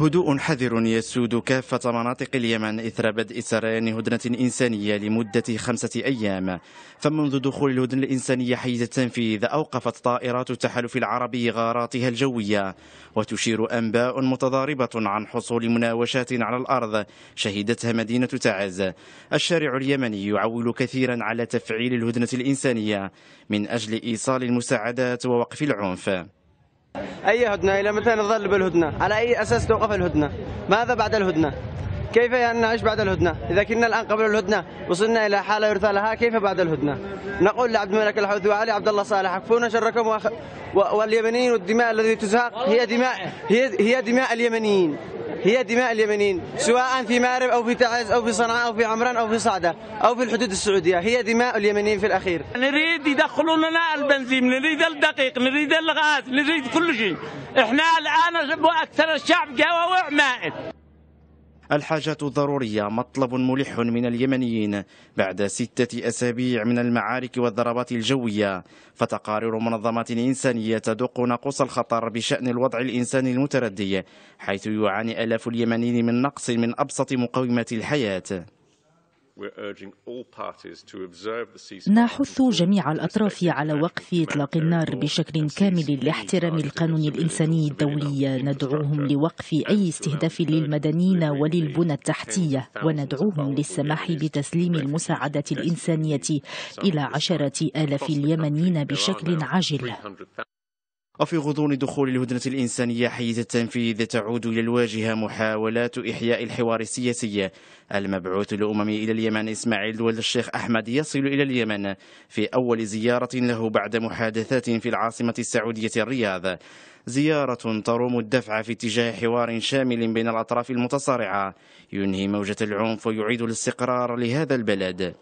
هدوء حذر يسود كافة مناطق اليمن إثر بدء سريان هدنة إنسانية لمدة خمسة أيام. فمنذ دخول الهدنة الإنسانية حيز التنفيذ أوقفت طائرات التحالف العربي غاراتها الجوية. وتشير أنباء متضاربة عن حصول مناوشات على الأرض شهدتها مدينة تعز. الشارع اليمني يعول كثيرا على تفعيل الهدنة الإنسانية من أجل إيصال المساعدات ووقف العنف. أي هدنة؟ إلى متى نظل بالهدنة؟ على أي أساس توقف الهدنة؟ ماذا بعد الهدنة؟ كيف نعيش بعد الهدنة؟ إذا كنا الآن قبل الهدنة وصلنا إلى حالة يرثى لها كيف بعد الهدنة؟ نقول لعبد الملك الحوثي وعلي عبد الله صالح اكفونا شركم وأخ... واليمنيين والدماء التي تزهق هي دماء هي هي دماء اليمنيين. هي دماء اليمنيين سواء في مارب أو في تعز أو في صنعاء أو في عمران أو في صعدة أو في الحدود السعودية هي دماء اليمنيين في الأخير. نريد يدخلوا لنا البنزين نريد الدقيق نريد الغاز نريد كل شيء. إحنا الآن أكثر الشعب جوع مائت الحاجات الضرورية مطلب ملح من اليمنيين بعد ستة أسابيع من المعارك والضربات الجوية. فتقارير منظمات إنسانية تدق نقص الخطر بشأن الوضع الإنساني المتردي حيث يعاني آلاف اليمنيين من نقص من أبسط مقومات الحياة. نحث جميع الأطراف على وقف إطلاق النار بشكل كامل لاحترام القانون الإنساني الدولي. ندعوهم لوقف أي استهداف للمدنيين وللبنى التحتية وندعوهم للسماح بتسليم المساعدات الإنسانية إلى عشرة آلاف اليمنيين بشكل عاجل. وفي غضون دخول الهدنة الإنسانية حيز التنفيذ تعود إلى الواجهة محاولات إحياء الحوار السياسي. المبعوث الأممي إلى اليمن إسماعيل ولد الشيخ أحمد يصل إلى اليمن في أول زيارة له بعد محادثات في العاصمة السعودية الرياض. زيارة تروم الدفع في اتجاه حوار شامل بين الأطراف المتصارعة. ينهي موجة العنف ويعيد الاستقرار لهذا البلد.